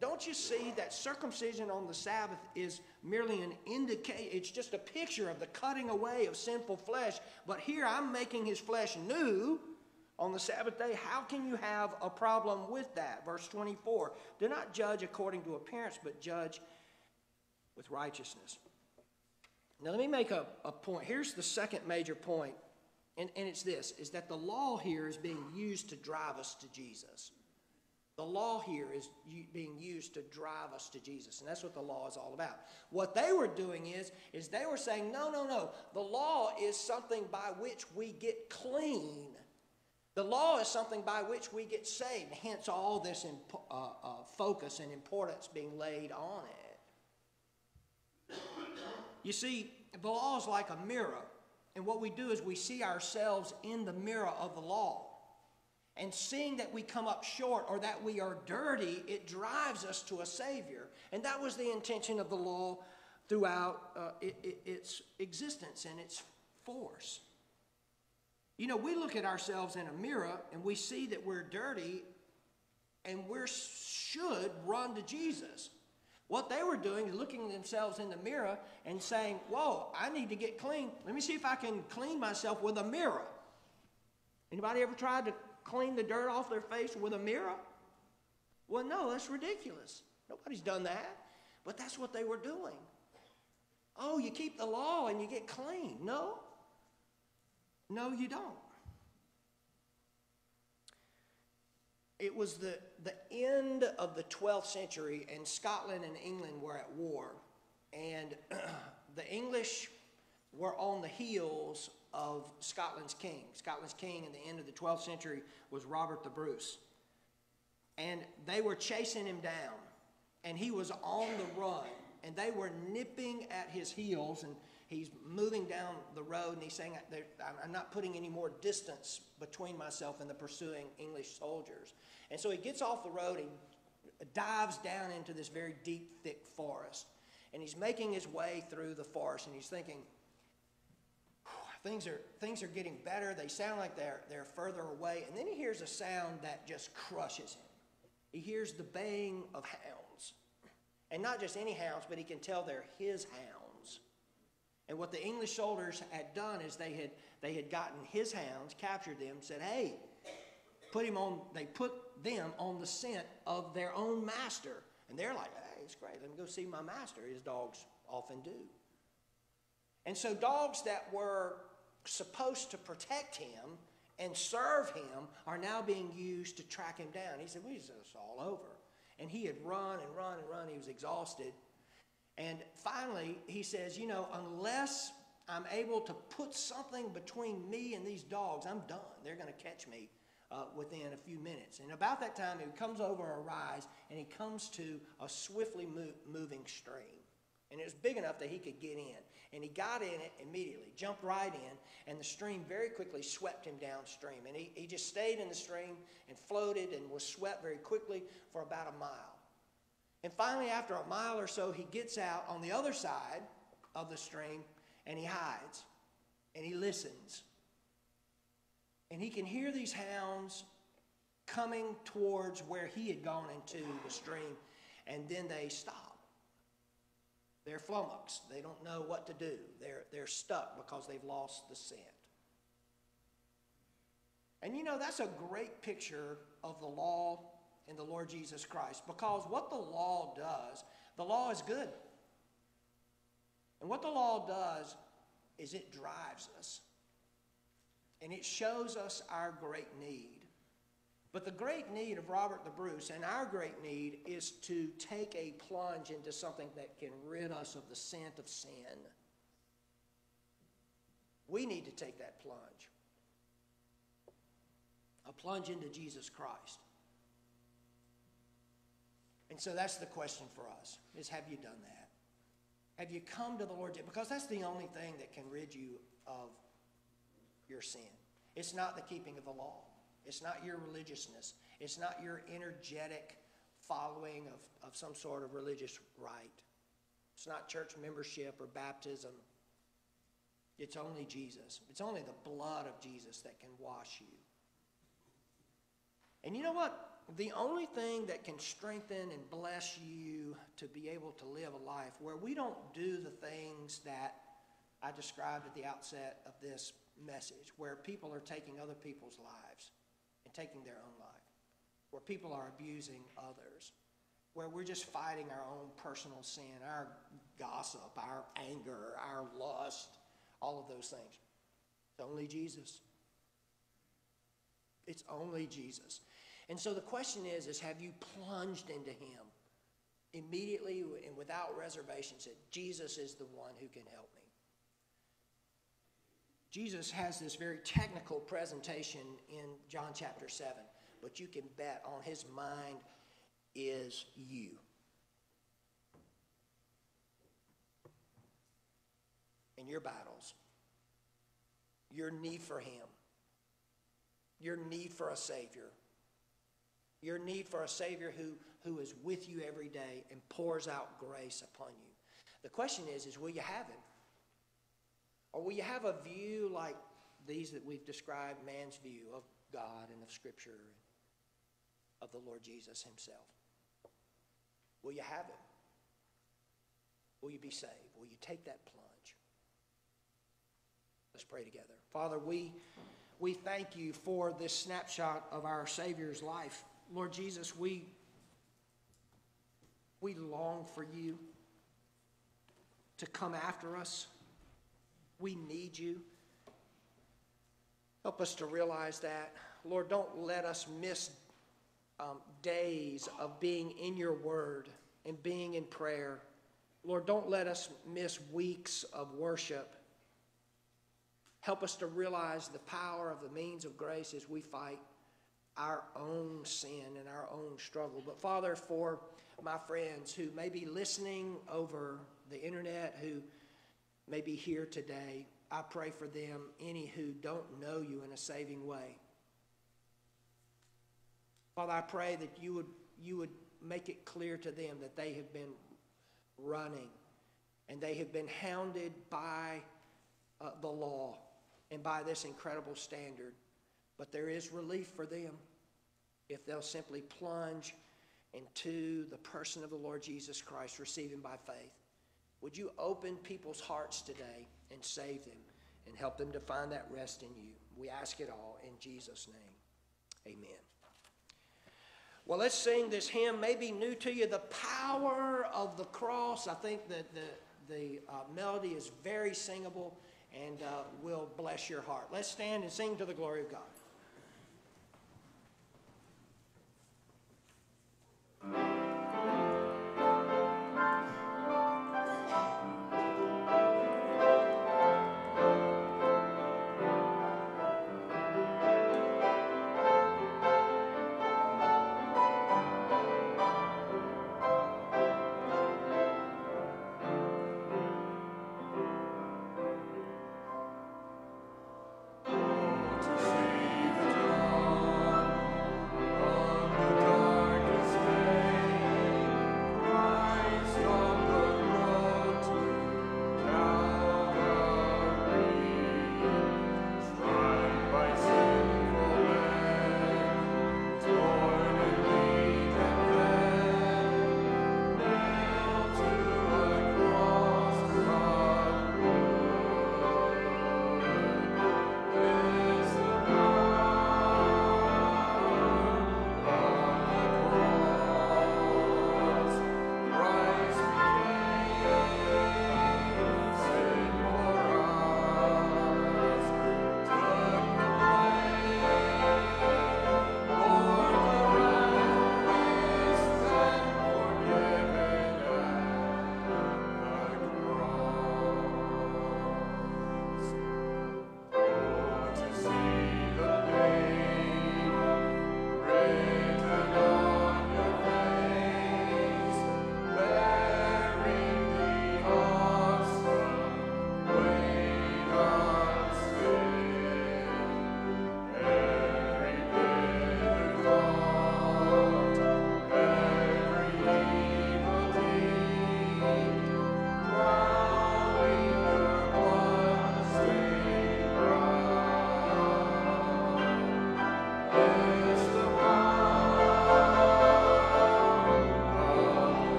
Don't you see that circumcision on the Sabbath is merely an indicate it's just a picture of the cutting away of sinful flesh, but here I'm making his flesh new on the Sabbath day, how can you have a problem with that? Verse 24 Do not judge according to appearance, but judge with righteousness. Now, let me make a, a point. Here's the second major point, and, and it's this is that the law here is being used to drive us to Jesus. The law here is being used to drive us to Jesus, and that's what the law is all about. What they were doing is, is they were saying, no, no, no. The law is something by which we get clean. The law is something by which we get saved, hence all this imp- uh, uh, focus and importance being laid on it. You see, the law is like a mirror, and what we do is we see ourselves in the mirror of the law. And seeing that we come up short or that we are dirty, it drives us to a Savior. And that was the intention of the law throughout uh, it, it, its existence and its force. You know, we look at ourselves in a mirror and we see that we're dirty and we should run to Jesus. What they were doing is looking themselves in the mirror and saying, Whoa, I need to get clean. Let me see if I can clean myself with a mirror. Anybody ever tried to clean the dirt off their face with a mirror? Well, no, that's ridiculous. Nobody's done that. But that's what they were doing. Oh, you keep the law and you get clean. No, no, you don't. It was the, the end of the 12th century, and Scotland and England were at war. And the English were on the heels of Scotland's king. Scotland's king in the end of the 12th century was Robert the Bruce. And they were chasing him down, and he was on the run, and they were nipping at his heels. And he's moving down the road and he's saying, I'm not putting any more distance between myself and the pursuing English soldiers. And so he gets off the road and dives down into this very deep, thick forest. And he's making his way through the forest and he's thinking, things are, things are getting better. They sound like they're, they're further away. And then he hears a sound that just crushes him. He hears the baying of hounds. And not just any hounds, but he can tell they're his hounds. And what the English soldiers had done is they had, they had gotten his hounds, captured them, said, hey, put him on, they put them on the scent of their own master. And they're like, hey, it's great. Let me go see my master. His dogs often do. And so dogs that were supposed to protect him and serve him are now being used to track him down. He said, we just all over. And he had run and run and run. He was exhausted. And finally, he says, You know, unless I'm able to put something between me and these dogs, I'm done. They're going to catch me uh, within a few minutes. And about that time, he comes over a rise and he comes to a swiftly moving stream. And it was big enough that he could get in. And he got in it immediately, jumped right in, and the stream very quickly swept him downstream. And he, he just stayed in the stream and floated and was swept very quickly for about a mile. And finally, after a mile or so, he gets out on the other side of the stream and he hides. and he listens. And he can hear these hounds coming towards where he had gone into the stream, and then they stop. They're flummoxed. They don't know what to do. They're, they're stuck because they've lost the scent. And you know, that's a great picture of the law and the Lord Jesus Christ because what the law does, the law is good. And what the law does is it drives us and it shows us our great need. But the great need of Robert the Bruce and our great need is to take a plunge into something that can rid us of the scent of sin. We need to take that plunge. A plunge into Jesus Christ. And so that's the question for us is have you done that? Have you come to the Lord? Because that's the only thing that can rid you of your sin. It's not the keeping of the law. It's not your religiousness. It's not your energetic following of, of some sort of religious rite. It's not church membership or baptism. It's only Jesus. It's only the blood of Jesus that can wash you. And you know what? The only thing that can strengthen and bless you to be able to live a life where we don't do the things that I described at the outset of this message, where people are taking other people's lives and taking their own life, where people are abusing others, where we're just fighting our own personal sin, our gossip, our anger, our lust, all of those things. It's only Jesus. It's only Jesus. And so the question is, is have you plunged into him immediately and without reservation said, Jesus is the one who can help me? Jesus has this very technical presentation in John chapter 7, but you can bet on his mind is you. And your battles, your need for him, your need for a Savior, your need for a Savior who, who is with you every day and pours out grace upon you. The question is, is will you have him? Or will you have a view like these that we've described, man's view of God and of Scripture and of the Lord Jesus himself? Will you have him? Will you be saved? Will you take that plunge? Let's pray together. Father, we, we thank you for this snapshot of our Savior's life. Lord Jesus, we, we long for you to come after us. We need you. Help us to realize that. Lord, don't let us miss um, days of being in your word and being in prayer. Lord, don't let us miss weeks of worship. Help us to realize the power of the means of grace as we fight our own sin and our own struggle. But Father, for my friends who may be listening over the internet, who may be here today, I pray for them, any who don't know you in a saving way. Father, I pray that you would, you would make it clear to them that they have been running and they have been hounded by uh, the law and by this incredible standard. But there is relief for them if they'll simply plunge into the person of the Lord Jesus Christ, receive Him by faith. Would you open people's hearts today and save them and help them to find that rest in you? We ask it all in Jesus' name. Amen. Well, let's sing this hymn. Maybe new to you, the power of the cross. I think that the, the uh, melody is very singable and uh, will bless your heart. Let's stand and sing to the glory of God. To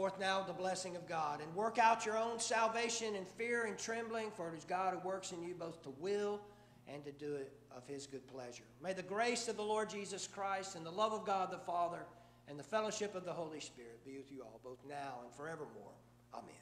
forth now the blessing of God and work out your own salvation in fear and trembling, for it is God who works in you both to will and to do it of his good pleasure. May the grace of the Lord Jesus Christ and the love of God the Father and the fellowship of the Holy Spirit be with you all, both now and forevermore. Amen.